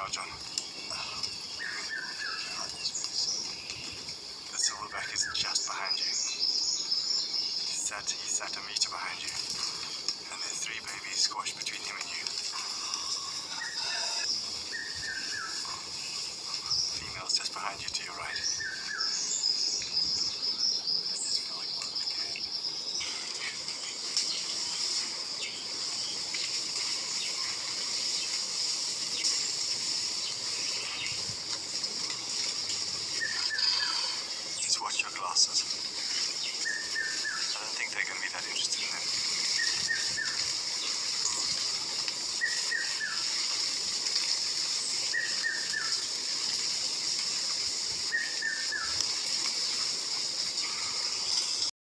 The silverback is just behind you. He sat, he sat a meter behind you. And there's three babies squashed between him and you. Females just behind you to your right.